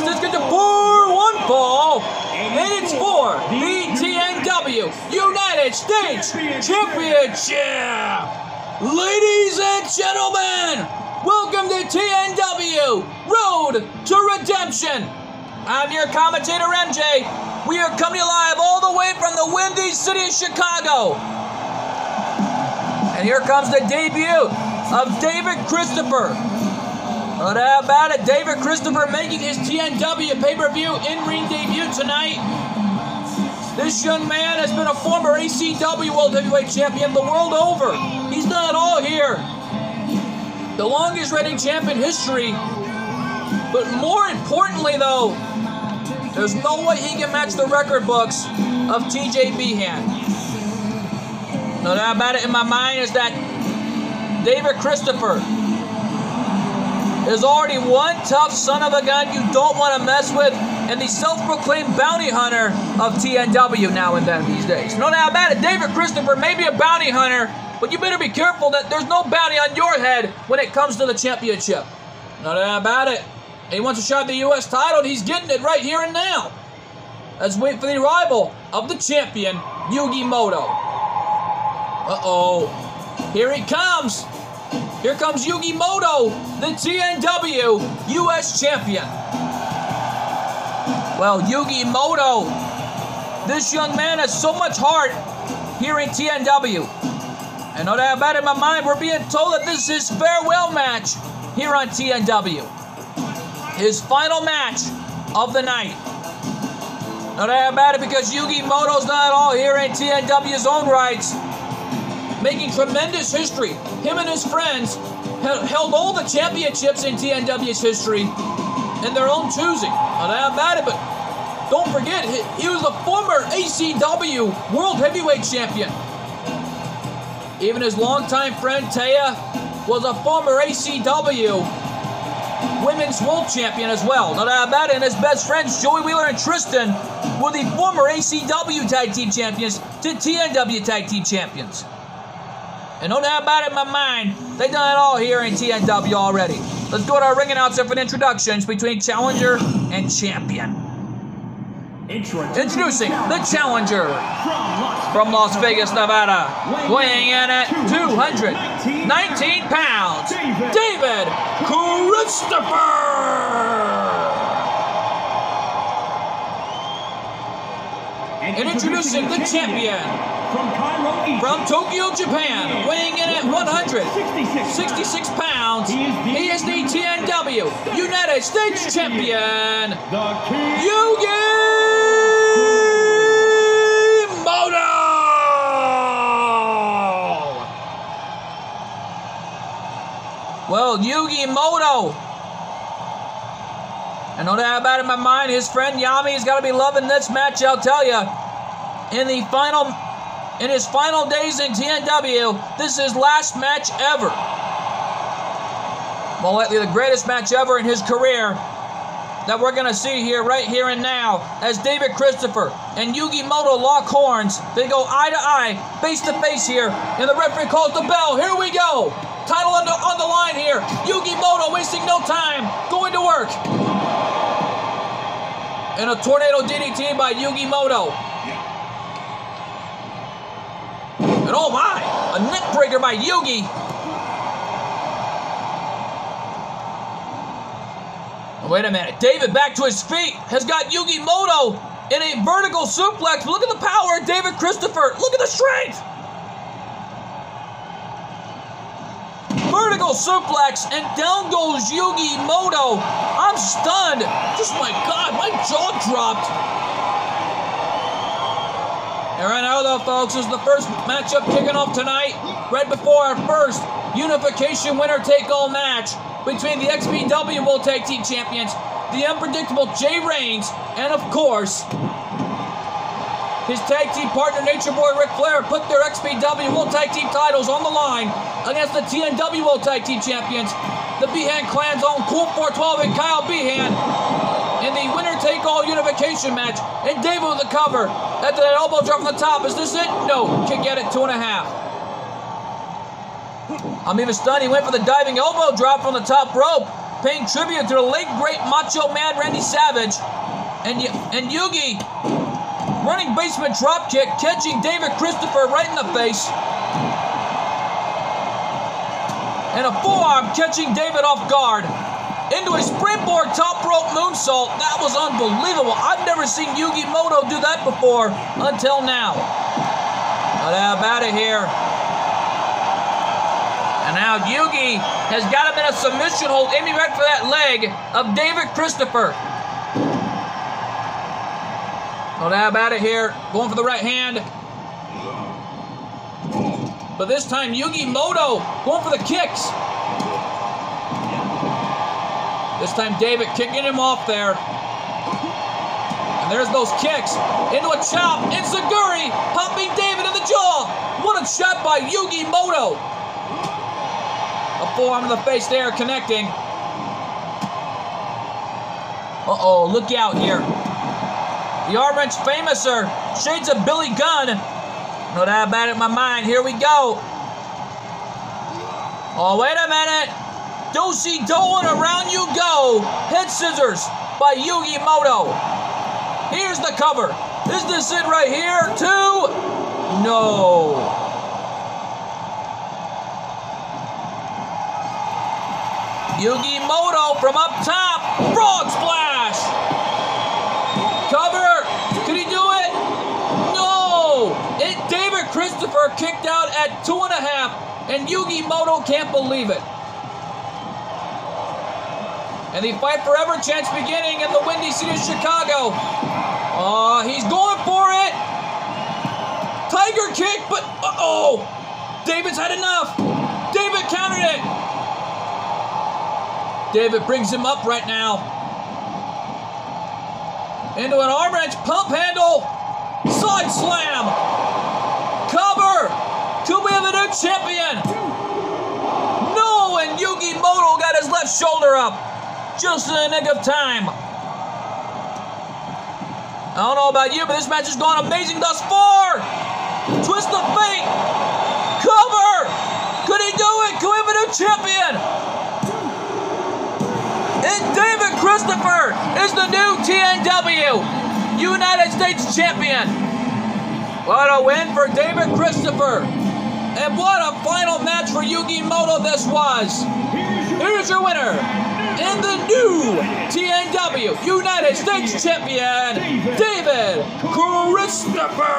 contest is going to pour one fall, and it's for the TNW United States Championship. Ladies and gentlemen, welcome to TNW Road to Redemption. I'm your commentator MJ. We are coming live all the way from the windy city of Chicago. And here comes the debut of David Christopher. But how about it? David Christopher making his TNW pay-per-view in-ring debut tonight. This young man has been a former ACW World Heavyweight Champion the world over. He's done it all here. The longest reigning champ in history. But more importantly, though, there's no way he can match the record books of TJ Behan. No doubt about it in my mind is that David Christopher is already one tough son of a gun you don't want to mess with, and the self-proclaimed bounty hunter of TNW now and then these days. No doubt about it, David Christopher may be a bounty hunter, but you better be careful that there's no bounty on your head when it comes to the championship. No doubt about it. He wants a shot at the U.S. title, and he's getting it right here and now. Let's wait for the arrival of the champion, Yugi Moto. Uh-oh. Here he comes. Here comes Yugi Moto, the TNW US champion. Well, Yugi Moto, this young man has so much heart here in TNW. And no doubt about it in my mind, we're being told that this is his farewell match here on TNW. His final match of the night. No doubt about it because Yugi Moto's it all here in TNW's own rights making tremendous history. Him and his friends held all the championships in TNW's history in their own choosing. Not that at it, but don't forget, he was the former ACW World Heavyweight Champion. Even his longtime friend Taya was a former ACW Women's World Champion as well. Not that about it. And his best friends, Joey Wheeler and Tristan, were the former ACW Tag Team Champions to TNW Tag Team Champions. And no doubt about it in my mind, they've done it all here in TNW already. Let's go to our ring announcer for introductions between Challenger and Champion. Introducing the Challenger from Las Vegas, Nevada, weighing in at 219 pounds, David Christopher. And introducing the champion from Tokyo, Japan, weighing in at 166 pounds, he is the TNW United States Champion, Yugi Moto! Well, Yugi Moto. I don't know that about it in my mind. His friend Yami's got to be loving this match, I'll tell you. In the final in his final days in TNW, this is his last match ever. More likely the greatest match ever in his career that we're going to see here, right here and now, as David Christopher and Yugi Moto lock horns. They go eye to eye, face to face here, and the referee calls the bell. Here we go. Title on the, on the line here. Yugi Moto wasting no time, going to work. And a tornado DDT by Yugi Moto. And oh my, a neck breaker by Yugi. Wait a minute. David back to his feet has got Yugi Moto in a vertical suplex. Look at the power of David Christopher. Look at the strength. Vertical suplex and down goes Yugi Moto. I'm stunned. Just my God, my jaw dropped. Now, though, folks, is the first matchup kicking off tonight, right before our first unification winner-take-all match between the XPW World Tag Team Champions, the unpredictable Jay Reigns, and of course, his tag team partner, Nature Boy Ric Flair, put their XPW World Tag Team titles on the line against the TNW World Tag Team Champions, the Behan Clan's own Cool 412 and Kyle Behan, in the winner-take-all unification match, and David with the cover. After that elbow drop from the top, is this it? No, kick at it, two and a half. I'm even stunned. He went for the diving elbow drop from the top rope. paying tribute to the late great Macho Man Randy Savage, and and Yugi running basement dropkick, catching David Christopher right in the face, and a forearm catching David off guard into a springboard top rope moonsault. That was unbelievable. I've never seen Yugi Muto do that before until now. But I'm out of here. And now Yugi has got him in a submission hold, aiming right for that leg of David Christopher. Now out of here, going for the right hand. But this time Yugi Muto going for the kicks. This time David kicking him off there. And there's those kicks. Into a chop. Enzuigiri popping David in the jaw. What a shot by Yugi Muto. A forearm in the face there, connecting. Uh-oh, look out here. The arm wrench Fameasser, shades of Billy Gunn. No doubt about it in my mind. Here we go. Oh, wait a minute. Do-si around you go. Head scissors by Yugi Moto. Here's the cover. Is this it right here? Two? No. Yugi Moto from up top. Frog splash. Cover. Could he do it? No. It, David Christopher kicked out at two and a half, and Yugi Moto can't believe it. And the fight forever chance beginning in the Windy City of Chicago. Oh, uh, he's going for it. Tiger kick, but uh oh. David's had enough. David countered it. David brings him up right now. Into an arm wrench, pump handle, side slam, cover. Could we have a new champion? No, and Yugi Muto got his left shoulder up just in the nick of time. I don't know about you, but this match has gone amazing thus far. Twist of fate. Cover. Could he do it? Could he be new champion? And David Christopher is the new TNW United States Champion. What a win for David Christopher. And what a final match for Yugi Muto this was. Here's your winner. And the new TNW United States Champion, David Christopher.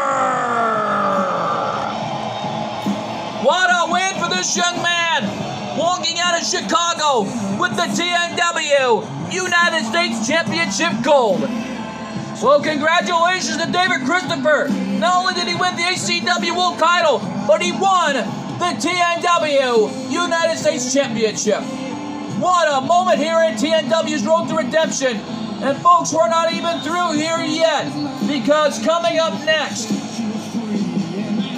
What a win for this young man walking out of Chicago with the TNW United States Championship gold. Well, congratulations to David Christopher. Not only did he win the ACW World title, but he won the TNW United States Championship. What a moment here in TNW's Road to Redemption. And folks, we're not even through here yet because coming up next,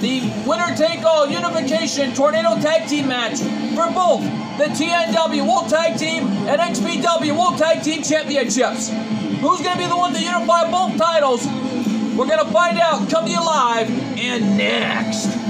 the winner take all unification tornado tag team match for both the TNW World Tag Team and XPW World Tag Team Championships. Who's going to be the one to unify both titles? We're going to find out. Come to you live and next.